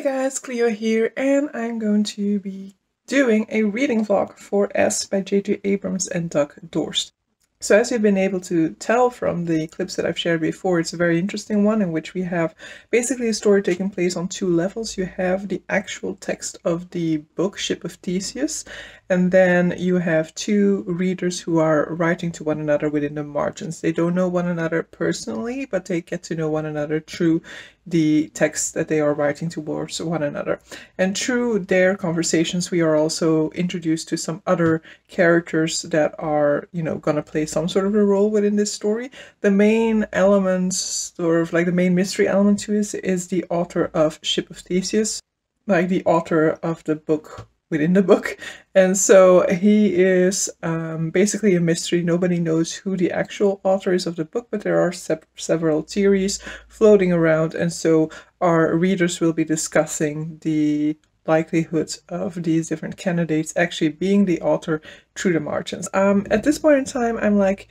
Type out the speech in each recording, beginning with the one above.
Hey guys, Cleo here, and I'm going to be doing a reading vlog for S by J.J. Abrams and Doug Dorst. So as you've been able to tell from the clips that I've shared before, it's a very interesting one in which we have basically a story taking place on two levels. You have the actual text of the book, Ship of Theseus, and then you have two readers who are writing to one another within the margins. They don't know one another personally, but they get to know one another through the text that they are writing towards one another. And through their conversations, we are also introduced to some other characters that are, you know, gonna play some sort of a role within this story. The main elements, sort of like the main mystery element to is the author of Ship of Theseus, like the author of the book within the book. And so he is um, basically a mystery. Nobody knows who the actual author is of the book, but there are se several theories floating around. And so our readers will be discussing the likelihood of these different candidates actually being the author through the margins. Um, at this point in time, I'm like,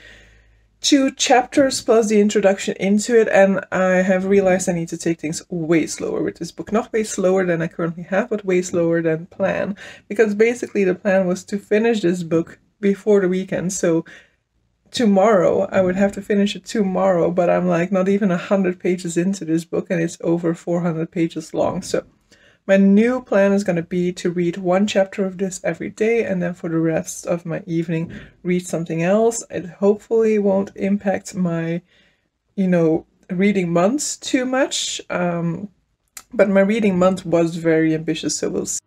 two chapters plus the introduction into it and I have realized I need to take things way slower with this book. Not way slower than I currently have, but way slower than plan. Because basically the plan was to finish this book before the weekend. So tomorrow I would have to finish it tomorrow, but I'm like not even a hundred pages into this book and it's over 400 pages long. So my new plan is going to be to read one chapter of this every day and then for the rest of my evening read something else. It hopefully won't impact my, you know, reading months too much. Um, but my reading month was very ambitious, so we'll see.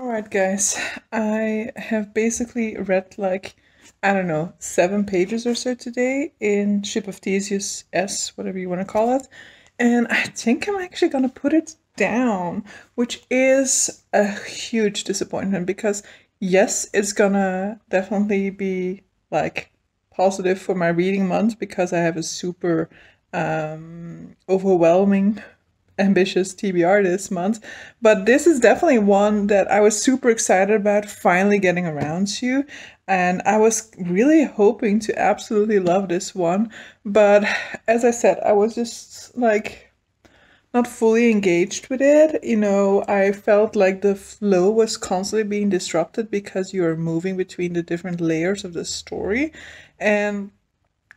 Alright guys, I have basically read like, I don't know, seven pages or so today in Ship of Theseus S, whatever you want to call it. And I think I'm actually to put it down, which is a huge disappointment because, yes, it's to definitely be like positive for my reading month because I have a super um, overwhelming ambitious TBR this month. But this is definitely one that I was super excited about finally getting around to. And I was really hoping to absolutely love this one. But as I said, I was just like not fully engaged with it. You know, I felt like the flow was constantly being disrupted because you're moving between the different layers of the story. And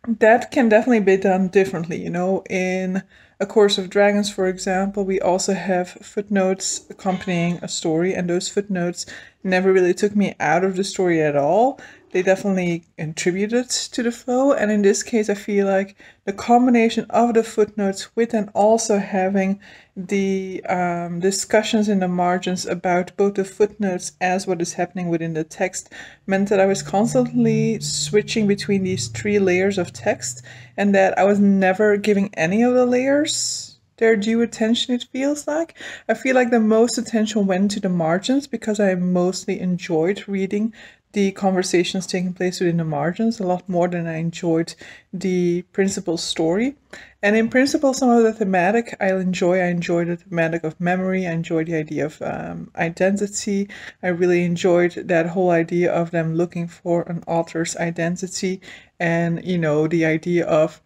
that can definitely be done differently, you know, in a Course of Dragons, for example, we also have footnotes accompanying a story, and those footnotes never really took me out of the story at all. They definitely contributed to the flow, and in this case, I feel like the combination of the footnotes with and also having the um, discussions in the margins about both the footnotes as what is happening within the text meant that I was constantly switching between these three layers of text and that I was never giving any of the layers their due attention, it feels like. I feel like the most attention went to the margins because I mostly enjoyed reading the conversations taking place within the margins a lot more than I enjoyed the principal story. And in principle, some of the thematic I enjoy. I enjoy the thematic of memory. I enjoy the idea of um, identity. I really enjoyed that whole idea of them looking for an author's identity and, you know, the idea of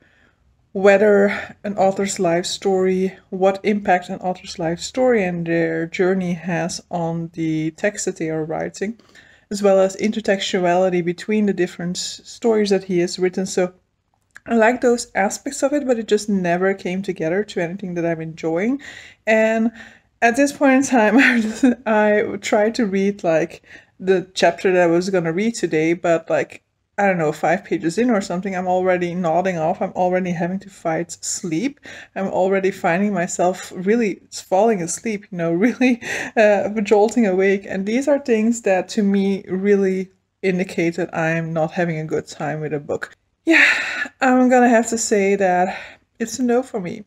whether an author's life story, what impact an author's life story and their journey has on the text that they are writing, as well as intertextuality between the different stories that he has written. So I like those aspects of it, but it just never came together to anything that I'm enjoying. And at this point in time, I tried to read like the chapter that I was gonna read today, but like I don't know, five pages in or something, I'm already nodding off. I'm already having to fight sleep. I'm already finding myself really falling asleep, you know, really uh, jolting awake. And these are things that to me really indicate that I'm not having a good time with a book. Yeah, I'm gonna have to say that it's a no for me,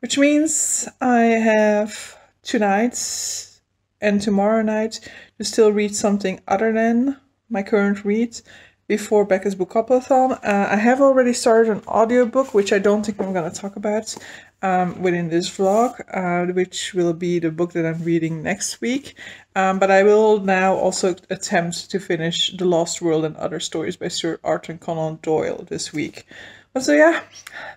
which means I have tonight and tomorrow night to still read something other than my current read before Becca's Bookoplathon. Uh, I have already started an audiobook, which I don't think I'm going to talk about um, within this vlog, uh, which will be the book that I'm reading next week. Um, but I will now also attempt to finish The Lost World and Other Stories by Sir Arthur Conan Doyle this week. so yeah,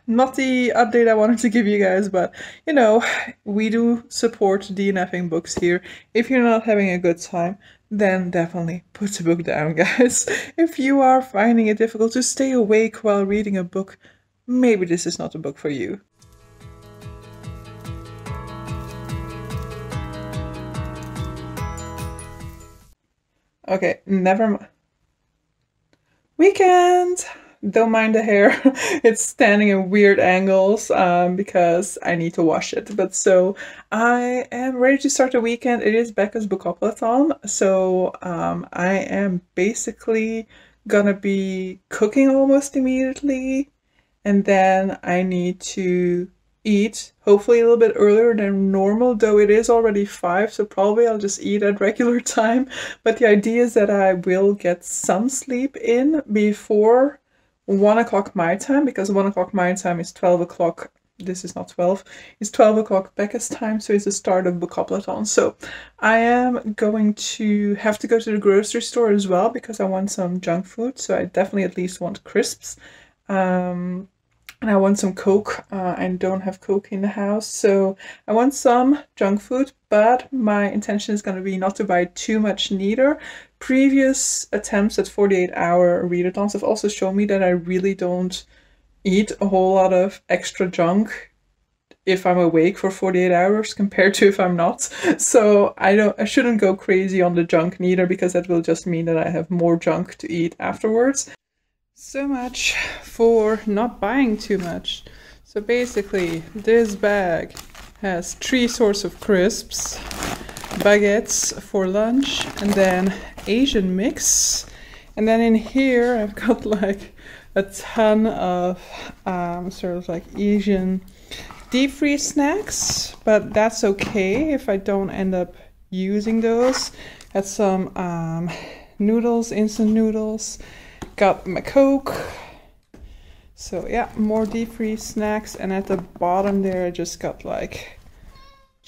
not the update I wanted to give you guys, but you know, we do support DNFing books here. If you're not having a good time, then definitely put the book down, guys. If you are finding it difficult to stay awake while reading a book, maybe this is not a book for you. Okay, never mind. Weekend! Don't mind the hair. it's standing in weird angles um, because I need to wash it. But so I am ready to start the weekend. It is Becca's Bookoplathon. So um, I am basically gonna be cooking almost immediately. And then I need to eat, hopefully a little bit earlier than normal, though it is already 5, so probably I'll just eat at regular time. But the idea is that I will get some sleep in before 1 o'clock my time, because 1 o'clock my time is 12 o'clock. This is not 12, it's 12 o'clock Becca's time, so it's the start of Bookoplathon. So I am going to have to go to the grocery store as well because I want some junk food, so I definitely at least want crisps. Um, and I want some Coke. Uh, I don't have Coke in the house, so I want some junk food, but my intention is going to be not to buy too much neither. Previous attempts at 48 hour readathons have also shown me that I really don't eat a whole lot of extra junk if I'm awake for 48 hours compared to if I'm not. So I don't I shouldn't go crazy on the junk neither because that will just mean that I have more junk to eat afterwards. So much for not buying too much. So basically, this bag has three sorts of crisps, baguettes for lunch, and then Asian mix. And then in here, I've got like a ton of um, sort of like Asian deep freeze snacks, but that's okay if I don't end up using those. Got some um, noodles, instant noodles got my Coke. So yeah, more deep freeze snacks. And at the bottom there, I just got like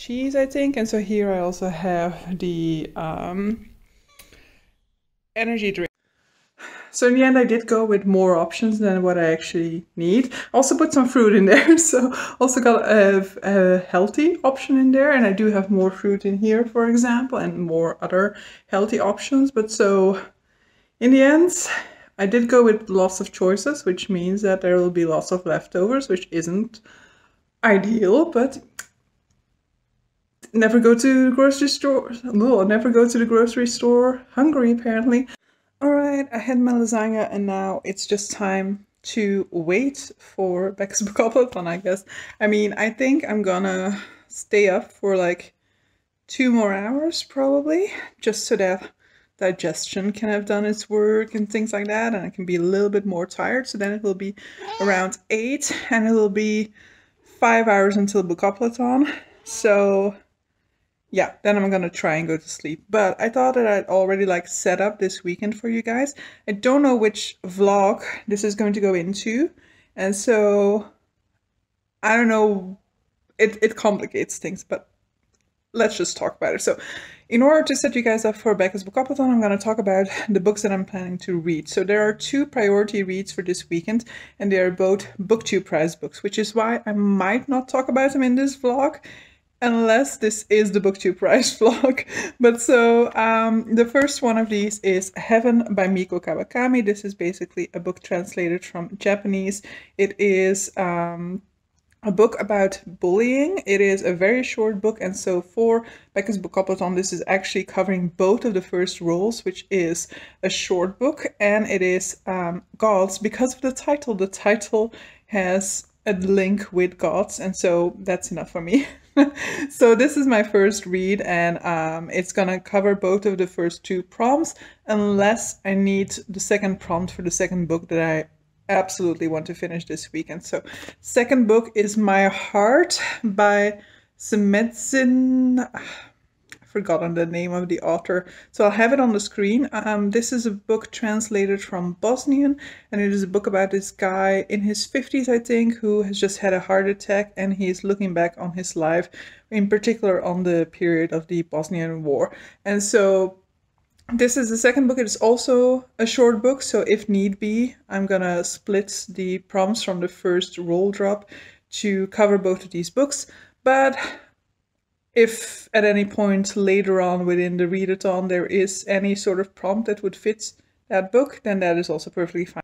cheese, I think. And so here I also have the um, energy drink. So in the end, I did go with more options than what I actually need. Also put some fruit in there, so also got a, a, healthy option in there. And I do have more fruit in here, for example, and more other healthy options. But so in the end, I did go with lots of choices, which means that there will be lots of leftovers, which isn't ideal, but never go to the grocery store. No, never go to the grocery store hungry, apparently. Alright, I had my lasagna and now it's just time to wait for Becca's Bookoplathon, I guess. I mean, I think I'm gonna stay up for like two more hours probably, just so that digestion can have done its work and things like that and I can be a little bit more tired so then it will be around 8 and it will be 5 hours until Bookoplathon so yeah then I'm gonna try and go to sleep. But I thought that I'd already like set up this weekend for you guys. I don't know which vlog this is going to go into and so I don't know it, it complicates things but let's just talk about it. So in order to set you guys up for Becca's Bookoplathon, I'm going to talk about the books that I'm planning to read. So there are two priority reads for this weekend, and they are both BookTube prize books, which is why I might not talk about them in this vlog, unless this is the BookTube prize vlog. But so um, the first one of these is Heaven by Mieko Kawakami. This is basically a book translated from Japanese. It is um, a book about bullying. It is a very short book, and so for Becca's Bookoplathon, this is actually covering both of the first roles, which is a short book, and it is um, gods because of the title. The title has a link with gods, and so that's enough for me. so this is my first read, and um, it's gonna cover both of the first two prompts, unless I need the second prompt for the second book that I absolutely want to finish this weekend. So second book is My Heart by Semedzin. Forgotten the name of the author. So I'll have it on the screen. Um, this is a book translated from Bosnian and it is a book about this guy in his 50s, I think, who has just had a heart attack and he's looking back on his life, in particular on the period of the Bosnian War. And so this is the second book. It is also a short book, so if need be, I'm gonna split the prompts from the first roll drop to cover both of these books. But if at any point later on within the readathon there is any sort of prompt that would fit that book, then that is also perfectly fine.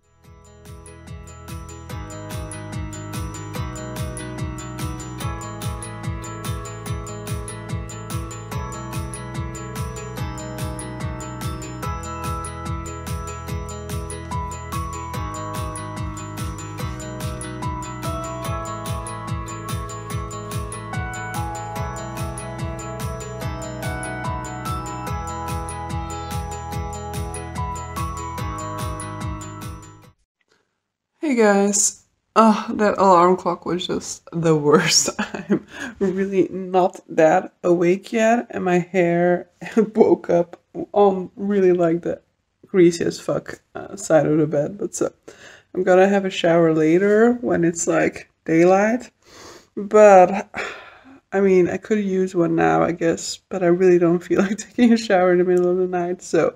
Hey guys, oh, that alarm clock was just the worst. I'm really not that awake yet, and my hair woke up on really like the greasy as fuck uh, side of the bed. But so I'm gonna have a shower later when it's like daylight. But I mean, I could use one now, I guess, but I really don't feel like taking a shower in the middle of the night, so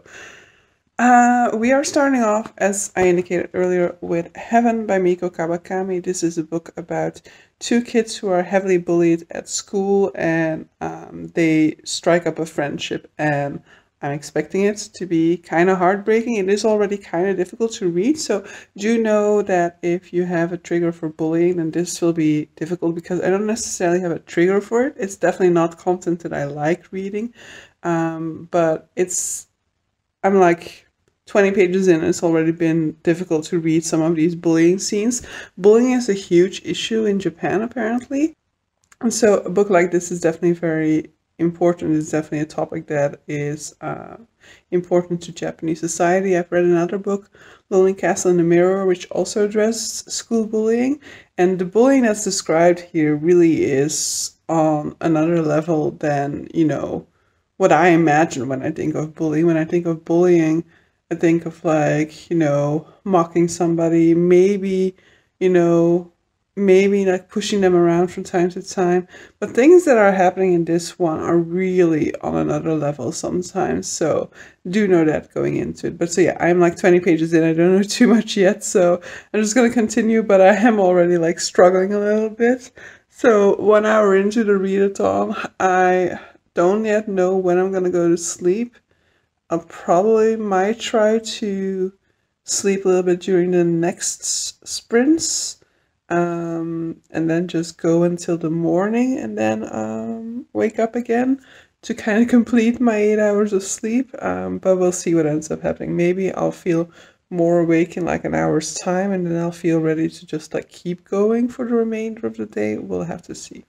uh, we are starting off, as I indicated earlier, with Heaven by Mieko Kawakami. This is a book about two kids who are heavily bullied at school and um, they strike up a friendship. And I'm expecting it to be kind of heartbreaking. It is already kind of difficult to read, so do know that if you have a trigger for bullying, then this will be difficult because I don't necessarily have a trigger for it. It's definitely not content that I like reading, um, but it's I'm like 20 pages in, it's already been difficult to read some of these bullying scenes. Bullying is a huge issue in Japan, apparently. And so a book like this is definitely very important. It's definitely a topic that is uh, important to Japanese society. I've read another book, Lonely Castle in the Mirror, which also addressed school bullying. And the bullying that's described here really is on another level than, you know, what I imagine when I think of bullying. When I think of bullying, I think of like, you know, mocking somebody, maybe, you know, maybe like pushing them around from time to time. But things that are happening in this one are really on another level sometimes. So do know that going into it. But so yeah, I'm like 20 pages in. I don't know too much yet. So I'm just going to continue, but I am already like struggling a little bit. So one hour into the readathon, I don't yet know when I'm going to go to sleep. I probably might try to sleep a little bit during the next sprints um, and then just go until the morning and then um, wake up again to kind of complete my eight hours of sleep. Um, but we'll see what ends up happening. Maybe I'll feel more awake in like an hour's time and then I'll feel ready to just like keep going for the remainder of the day. We'll have to see.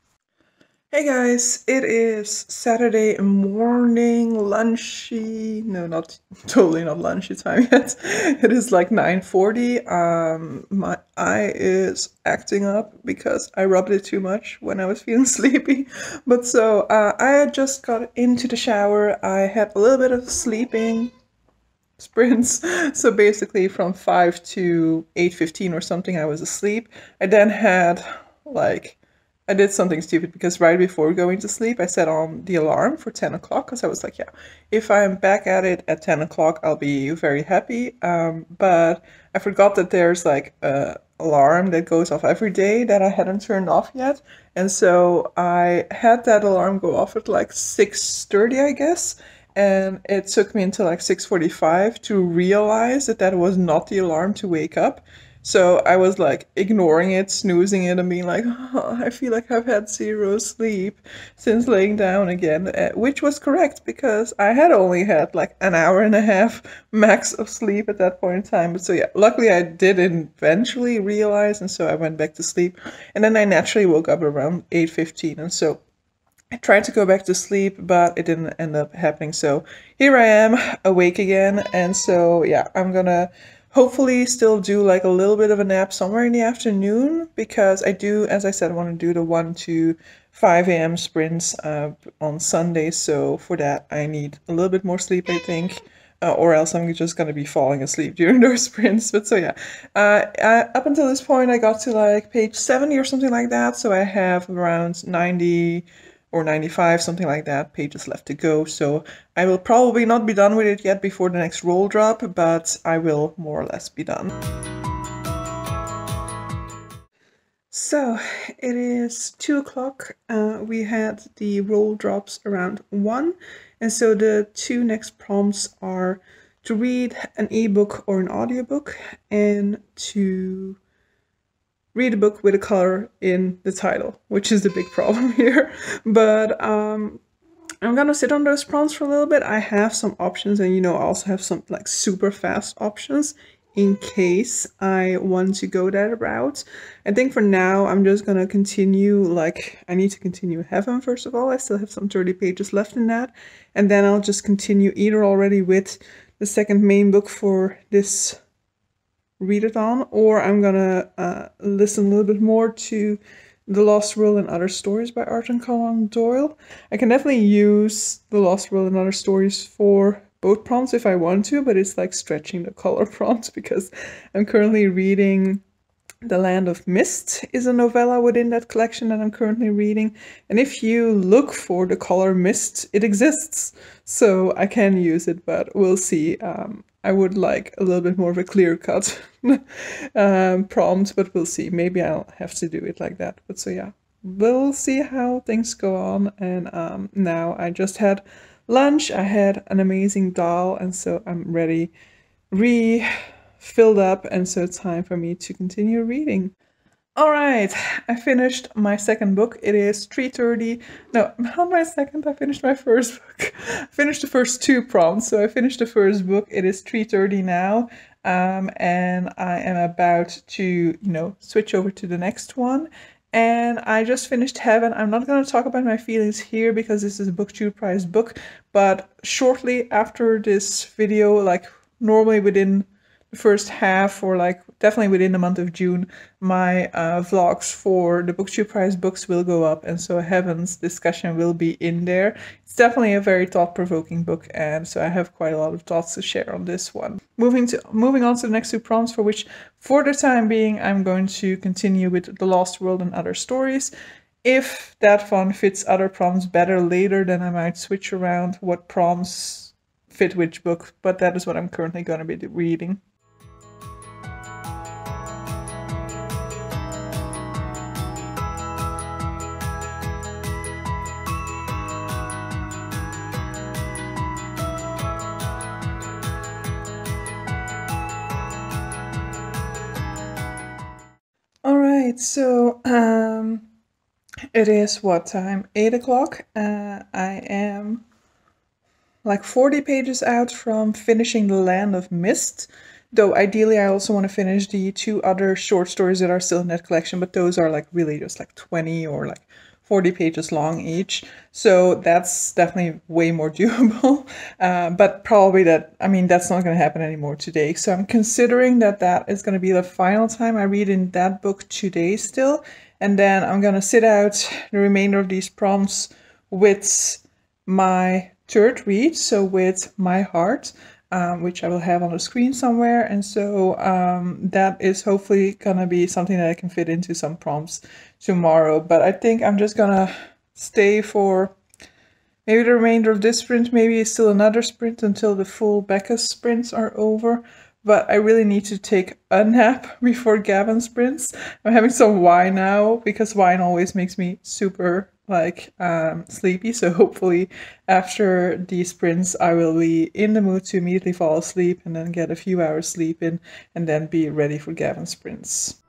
Hey guys, it is Saturday morning, lunchy. No, not totally not lunchy time yet. It is like 9:40. Um, my eye is acting up because I rubbed it too much when I was feeling sleepy. But so uh, I just got into the shower. I had a little bit of sleeping sprints. So basically, from 5 to 8:15 or something, I was asleep. I then had like I did something stupid because right before going to sleep, I set on the alarm for 10 o'clock because I was like, yeah, if I'm back at it at 10 o'clock, I'll be very happy. Um, but I forgot that there's like a alarm that goes off every day that I hadn't turned off yet. And so I had that alarm go off at like 6.30, I guess. And it took me until like 6.45 to realize that that was not the alarm to wake up. So I was like ignoring it, snoozing it, and being like, oh, I feel like I've had zero sleep since laying down again, uh, which was correct because I had only had like an hour and a half max of sleep at that point in time. But so yeah, luckily I did eventually realize, and so I went back to sleep, and then I naturally woke up around eight fifteen, and so. I tried to go back to sleep, but it didn't end up happening. So here I am, awake again. And so, yeah, I'm gonna hopefully still do like a little bit of a nap somewhere in the afternoon because I do, as I said, want to do the 1 to 5 a.m. sprints uh, on Sunday. So for that, I need a little bit more sleep, I think. Uh, or else I'm just gonna be falling asleep during those sprints. But so yeah, uh, uh, up until this point, I got to like page 70 or something like that. So I have around 90 or 95, something like that, pages left to go. So I will probably not be done with it yet before the next roll drop, but I will more or less be done. So it is two o'clock. Uh, we had the roll drops around one, and so the two next prompts are to read an ebook or an audiobook and to read a book with a color in the title, which is the big problem here. But um, I'm gonna sit on those prompts for a little bit. I have some options and you know I also have some like super fast options in case I want to go that route. I think for now I'm just gonna continue like I need to continue Heaven first of all. I still have some 30 pages left in that. And then I'll just continue either already with the second main book for this readathon, or I'm gonna uh, listen a little bit more to The Lost World and Other Stories by Arthur Conan Doyle. I can definitely use The Lost World and Other Stories for both prompts if I want to, but it's like stretching the color prompts because I'm currently reading the Land of Mist is a novella within that collection that I'm currently reading. And if you look for the color mist, it exists. So I can use it, but we'll see. Um, I would like a little bit more of a clear cut um, prompt, but we'll see. Maybe I'll have to do it like that. But so yeah, we'll see how things go on. And um, now I just had lunch. I had an amazing dal, and so I'm ready, re filled up, and so it's time for me to continue reading. All right, I finished my second book. It is 3.30. No, not my second. I finished my first book. I finished the first two prompts. So I finished the first book. It is 3.30 now. Um, and I am about to, you know, switch over to the next one. And I just finished Heaven. I'm not going to talk about my feelings here because this is a booktube prize book. But shortly after this video, like normally within the first half or like definitely within the month of June, my uh, vlogs for the Booktube Prize books will go up and so Heaven's discussion will be in there. It's definitely a very thought-provoking book and so I have quite a lot of thoughts to share on this one. Moving to moving on to the next two prompts for which for the time being I'm going to continue with The Lost World and Other Stories. If that one fits other prompts better later, then I might switch around what prompts fit which book, but that is what I'm currently going to be reading. So um, it is what time? Eight o'clock. Uh, I am like 40 pages out from finishing The Land of Mist. Though ideally, I also want to finish the two other short stories that are still in that collection, but those are like really just like 20 or like 40 pages long each. So that's definitely way more doable. Uh, but probably that, I mean, that's not going to happen anymore today. So I'm considering that that is going to be the final time I read in that book today still. And then I'm going to sit out the remainder of these prompts with my third read, so with My Heart. Um, which I will have on the screen somewhere. And so um, that is hopefully gonna be something that I can fit into some prompts tomorrow. But I think I'm just gonna stay for maybe the remainder of this sprint, maybe still another sprint until the full Becca's sprints are over. But I really need to take a nap before Gavin sprints. I'm having some wine now because wine always makes me super like um, sleepy. So hopefully after these sprints, I will be in the mood to immediately fall asleep and then get a few hours sleep in and then be ready for Gavin sprints.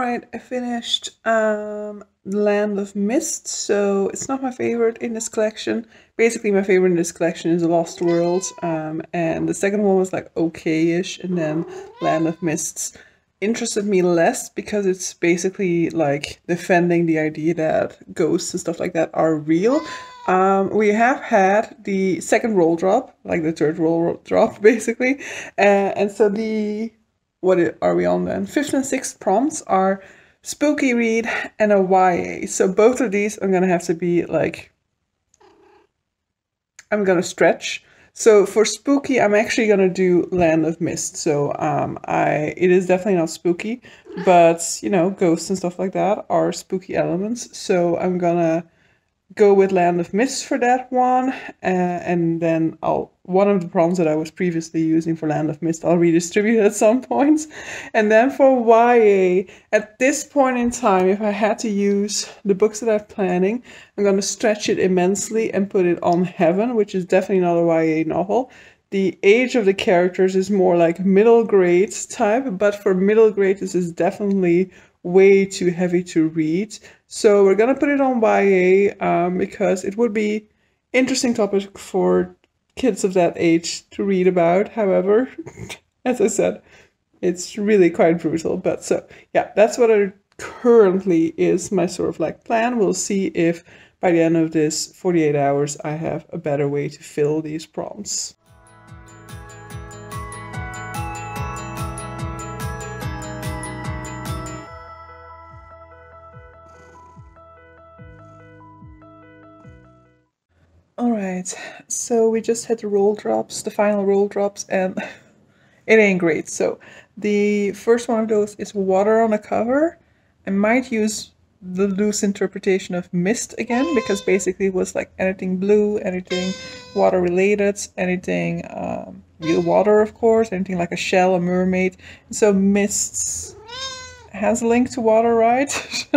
Alright, I finished um, Land of Mist, so it's not my favorite in this collection. Basically, my favorite in this collection is The Lost World, um, and the second one was like okay-ish, and then Land of Mists interested me less because it's basically like defending the idea that ghosts and stuff like that are real. Um, we have had the second roll drop, like the third roll drop, basically, uh, and so the what are we on then? Fifth and sixth prompts are spooky read and a YA. So both of these I'm gonna have to be like I'm gonna stretch. So for spooky, I'm actually gonna do Land of Mist. So um, I it is definitely not spooky, but you know ghosts and stuff like that are spooky elements. So I'm gonna go with Land of Mist for that one, uh, and then I'll one of the prompts that I was previously using for Land of Mist I'll redistribute at some point, and then for YA at this point in time, if I had to use the books that I'm planning, I'm gonna stretch it immensely and put it on Heaven, which is definitely not a YA novel. The age of the characters is more like middle grade type, but for middle grade, this is definitely way too heavy to read. So we're gonna put it on YA um, because it would be interesting topic for kids of that age to read about. However, as I said, it's really quite brutal. But so yeah, that's what I currently is my sort of like plan. We'll see if by the end of this 48 hours I have a better way to fill these prompts. Right, so we just had the roll drops, the final roll drops, and it ain't great. So the first one of those is water on a cover. I might use the loose interpretation of mist again because basically it was like anything blue, anything water related, anything um, real water, of course, anything like a shell, a mermaid. So mists has a link to water, right? uh,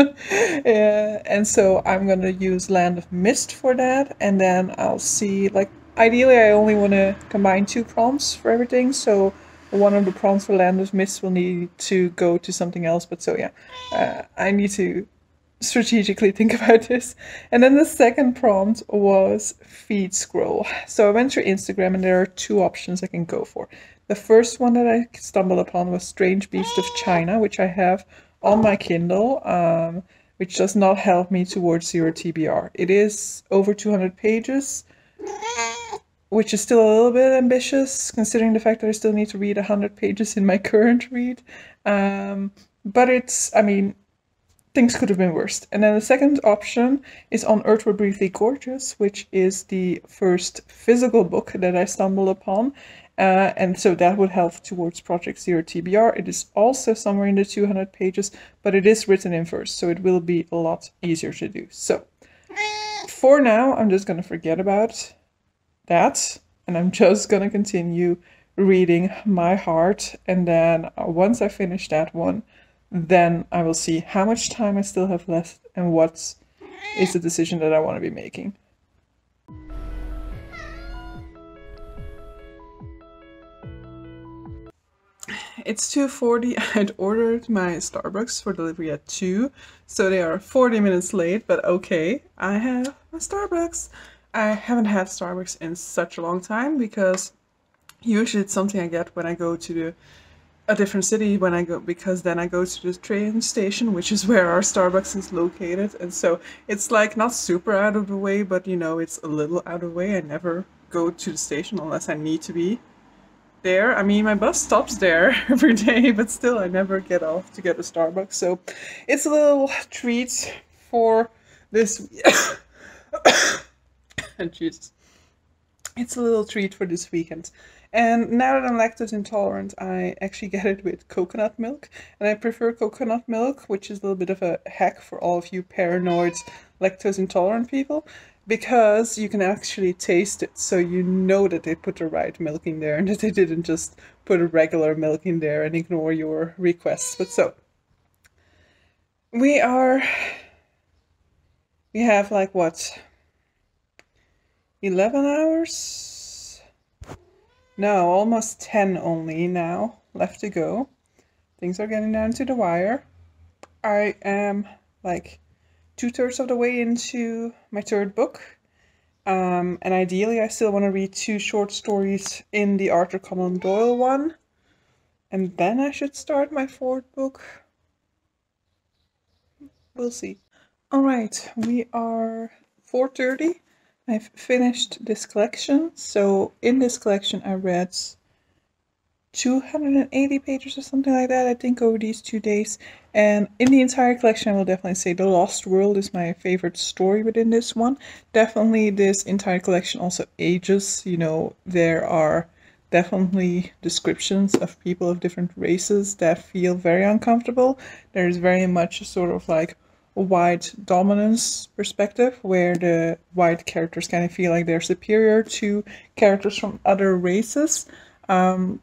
and so I'm gonna use Land of Mist for that, and then I'll see, like, ideally I only want to combine two prompts for everything, so one of the prompts for Land of Mist will need to go to something else, but so yeah, uh, I need to strategically think about this. And then the second prompt was feed scroll. So I went through Instagram and there are two options I can go for. The first one that I stumbled upon was Strange Beast of China, which I have on my Kindle, um, which does not help me towards zero TBR. It is over 200 pages, which is still a little bit ambitious, considering the fact that I still need to read 100 pages in my current read. Um, but it's, I mean, things could have been worse. And then the second option is on Earth We're Briefly Gorgeous, which is the first physical book that I stumbled upon. Uh, and so that would help towards Project Zero TBR. It is also somewhere in the 200 pages, but it is written in verse, so it will be a lot easier to do. So for now, I'm just going to forget about that, and I'm just going to continue reading My Heart. And then uh, once I finish that one, then I will see how much time I still have left and what is the decision that I want to be making. It's 2.40. I'd ordered my Starbucks for delivery at 2, so they are 40 minutes late, but okay, I have my Starbucks. I haven't had Starbucks in such a long time because usually it's something I get when I go to the a different city when I go because then I go to the train station, which is where our Starbucks is located, and so it's like not super out of the way, but you know it's a little out of the way. I never go to the station unless I need to be there. I mean, my bus stops there every day, but still, I never get off to get a Starbucks. So it's a little treat for this. and Jesus. It's a little treat for this weekend. And now that I'm lactose intolerant, I actually get it with coconut milk. And I prefer coconut milk, which is a little bit of a hack for all of you paranoid lactose intolerant people because you can actually taste it so you know that they put the right milk in there and that they didn't just put a regular milk in there and ignore your requests. But so we are we have like what 11 hours? No almost 10 only now left to go. Things are getting down to the wire. I am like two thirds of the way into my third book. Um, and ideally, I still want to read two short stories in the Arthur Conan Doyle one. And then I should start my fourth book. We'll see. Alright, we are 4.30. I've finished this collection. So in this collection I read 280 pages or something like that, I think, over these two days. And in the entire collection, I will definitely say The Lost World is my favorite story within this one. Definitely, this entire collection also ages. You know, there are definitely descriptions of people of different races that feel very uncomfortable. There is very much a sort of like white dominance perspective where the white characters kind of feel like they're superior to characters from other races. Um,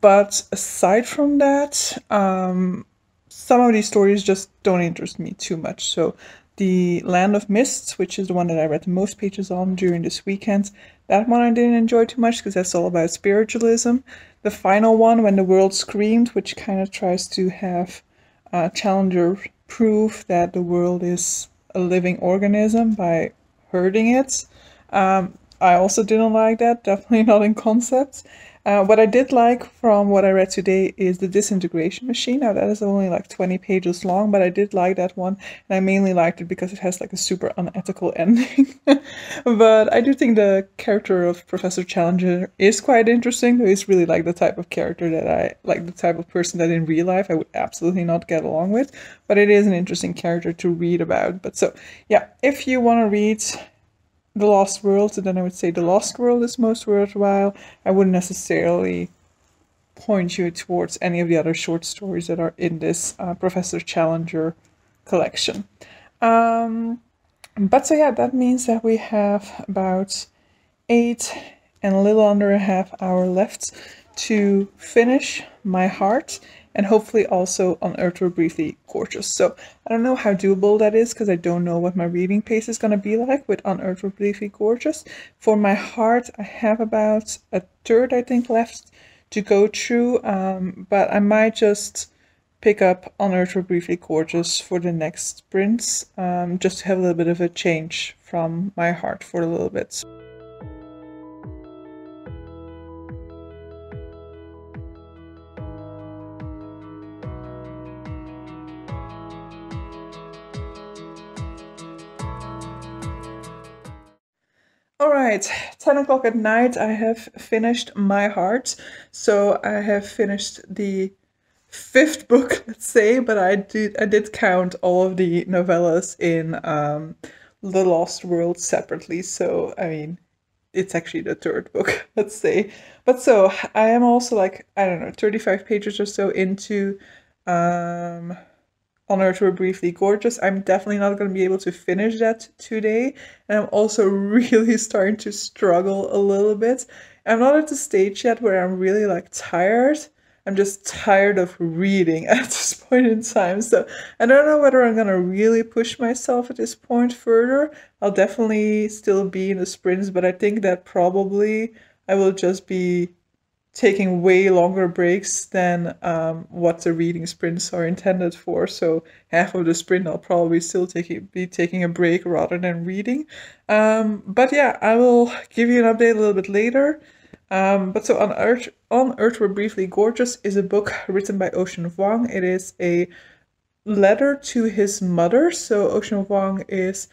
but aside from that, um, some of these stories just don't interest me too much. So, the Land of Mists, which is the one that I read the most pages on during this weekend, that one I didn't enjoy too much because that's all about spiritualism. The final one, When the World Screamed, which kind of tries to have uh, Challenger prove that the world is a living organism by hurting it. Um, I also didn't like that, definitely not in concept. Uh, what I did like from what I read today is the disintegration machine. Now that is only like 20 pages long, but I did like that one. And I mainly liked it because it has like a super unethical ending. but I do think the character of Professor Challenger is quite interesting. He's really like the type of character that I like the type of person that in real life I would absolutely not get along with. But it is an interesting character to read about. But so yeah, if you want to read the Lost World, so then I would say The Lost World is most worthwhile. I wouldn't necessarily point you towards any of the other short stories that are in this uh, Professor Challenger collection. Um, but so yeah, that means that we have about eight and a little under a half hour left to finish my heart and hopefully also On Earth We're Briefly Gorgeous. So I don't know how doable that is because I don't know what my reading pace is going to be like with On Earth We're Briefly Gorgeous. For my heart, I have about a third, I think, left to go through, um, but I might just pick up On Earth We're Briefly Gorgeous for the next sprints, um, just to have a little bit of a change from my heart for a little bit. Right, 10 o'clock at night, I have finished My Heart. So I have finished the fifth book, let's say, but I did I did count all of the novellas in um, The Lost World separately. So I mean, it's actually the third book, let's say. But so I am also like I don't know, 35 pages or so into um On Earth We're Briefly Gorgeous. I'm definitely not going to be able to finish that today. And I'm also really starting to struggle a little bit. I'm not at the stage yet where I'm really like tired. I'm just tired of reading at this point in time. So I don't know whether I'm going to really push myself at this point further. I'll definitely still be in the sprints, but I think that probably I will just be taking way longer breaks than um, what the reading sprints are intended for. So half of the sprint I'll probably still take, be taking a break rather than reading. Um, but yeah, I will give you an update a little bit later. Um, but so on Earth, On Earth We're Briefly Gorgeous is a book written by Ocean Vuong. It is a letter to his mother. So Ocean Vuong is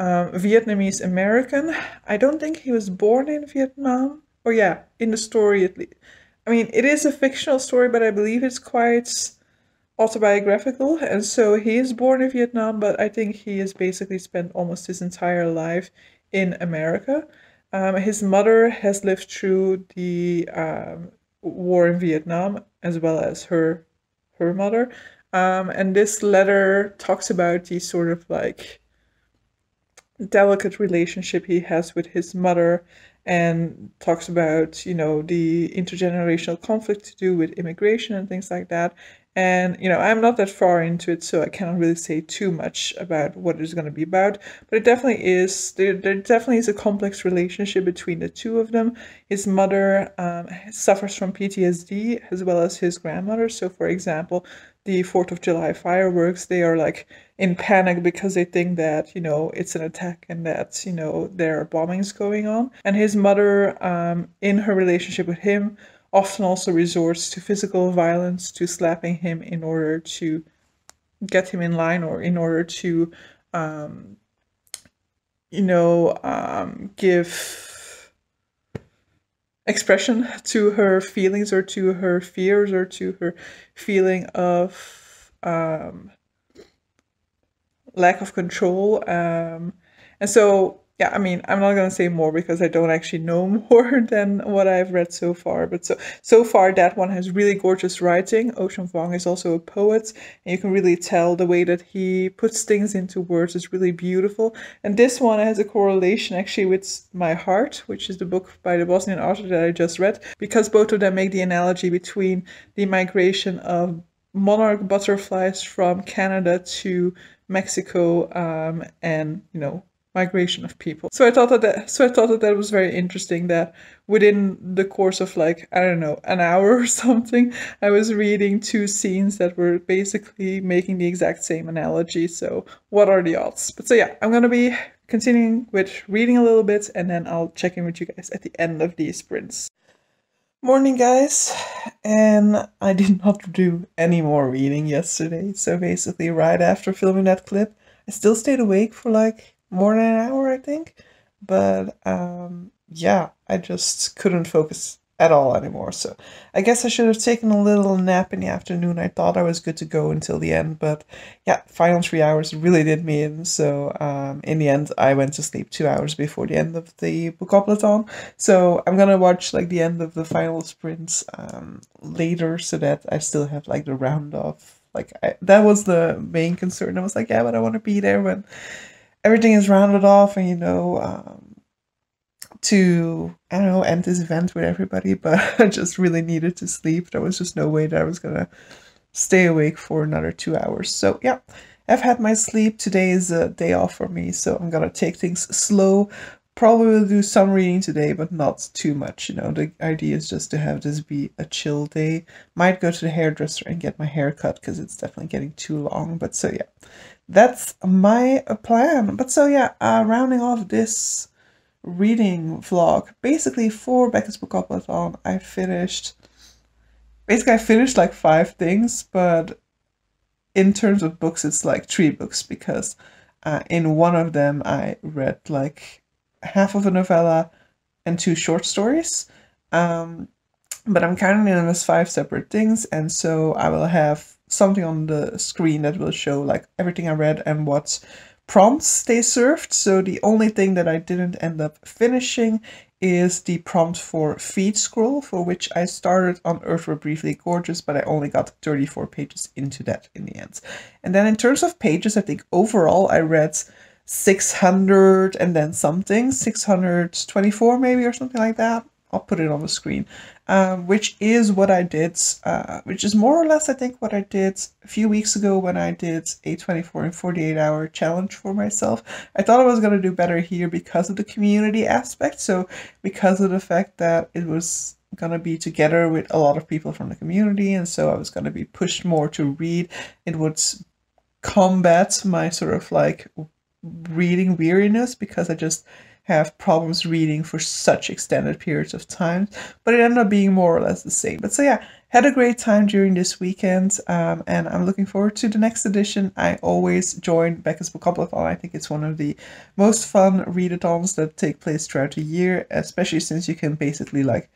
um, Vietnamese American. I don't think he was born in Vietnam. Oh yeah, in the story at least. I mean, it is a fictional story, but I believe it's quite autobiographical. And so he is born in Vietnam, but I think he has basically spent almost his entire life in America. Um, his mother has lived through the um, war in Vietnam as well as her her mother. Um, and this letter talks about the sort of like delicate relationship he has with his mother and talks about you know the intergenerational conflict to do with immigration and things like that. And you know i'm not that far into it so i cannot really say too much about what it's going to be about. But it definitely is there, there definitely is a complex relationship between the two of them. His mother um, suffers from ptsd as well as his grandmother. So for example the Fourth of July fireworks, they are like in panic because they think that you know it's an attack and that you know there are bombings going on. And his mother, um, in her relationship with him, often also resorts to physical violence, to slapping him in order to get him in line or in order to, um, you know, um, give expression to her feelings or to her fears or to her feeling of um, lack of control. Um, and so yeah, I mean, I'm not gonna say more because I don't actually know more than what I've read so far. But so so far, that one has really gorgeous writing. Ocean Vuong is also a poet, and you can really tell the way that he puts things into words is really beautiful. And this one has a correlation actually with My Heart, which is the book by the Bosnian author that I just read, because both of them make the analogy between the migration of monarch butterflies from Canada to Mexico um, and you know migration of people. So I thought that, that so I thought that that was very interesting that within the course of like I don't know an hour or something I was reading two scenes that were basically making the exact same analogy. So what are the odds? But so yeah, I'm going to be continuing with reading a little bit and then I'll check in with you guys at the end of these sprints. Morning guys, and I did not do any more reading yesterday. So basically right after filming that clip, I still stayed awake for like more than an hour, I think. But um, yeah, I just couldn't focus at all anymore. So I guess I should have taken a little nap in the afternoon. I thought I was good to go until the end, but yeah, final three hours really did me in. So um, in the end, I went to sleep two hours before the end of the Bookoplathon. So I'm gonna watch like the end of the final sprints um, later, so that I still have like the round off. Like I, that was the main concern. I was like, yeah, but I want to be there when everything is rounded off and you know um, to I don't know end this event with everybody, but I just really needed to sleep. There was just no way that I was gonna stay awake for another two hours. So yeah, I've had my sleep. Today is a day off for me, so I'm gonna take things slow. Probably will do some reading today, but not too much. You know, the idea is just to have this be a chill day. Might go to the hairdresser and get my hair cut because it's definitely getting too long. But so yeah, that's my plan. But so yeah, uh, rounding off this reading vlog, basically for Becca's Bookoplathon, I finished, basically I finished like five things, but in terms of books, it's like three books because uh, in one of them I read like half of a novella and two short stories. Um, but I'm counting them as five separate things, and so I will have something on the screen that will show like everything I read and what prompts they served. So the only thing that I didn't end up finishing is the prompt for Feed Scroll, for which I started on Earth We're Briefly Gorgeous, but I only got 34 pages into that in the end. And then in terms of pages, I think overall I read 600 and then something, 624 maybe or something like that. I'll put it on the screen, um, which is what I did, uh, which is more or less, I think, what I did a few weeks ago when I did a 24 and 48 hour challenge for myself. I thought I was going to do better here because of the community aspect. So, because of the fact that it was going to be together with a lot of people from the community, and so I was going to be pushed more to read, it would combat my sort of like reading weariness because I just have problems reading for such extended periods of time, but it ended up being more or less the same. But so yeah, had a great time during this weekend, um, and I'm looking forward to the next edition. I always join Becca's Bookoplathon. I think it's one of the most fun readathons that take place throughout the year, especially since you can basically like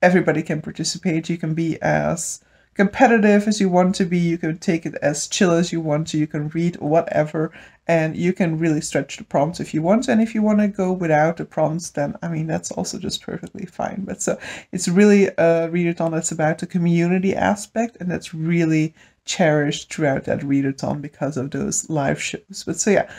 everybody can participate. You can be as competitive as you want to be. You can take it as chill as you want to. You can read whatever, and you can really stretch the prompts if you want. And if you want to go without the prompts, then I mean that's also just perfectly fine. But so it's really a readathon that's about the community aspect, and that's really cherished throughout that readathon because of those live shows. But so yeah.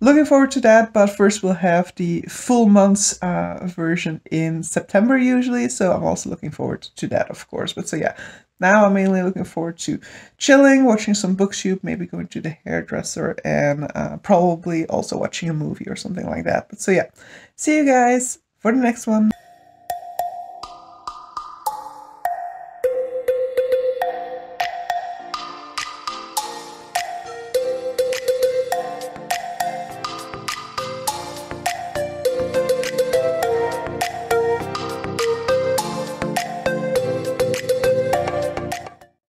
Looking forward to that, but first we'll have the full month's uh, version in September usually, so I'm also looking forward to that, of course. But so yeah, now I'm mainly looking forward to chilling, watching some booktube, maybe going to the hairdresser, and uh, probably also watching a movie or something like that. But so yeah, see you guys for the next one.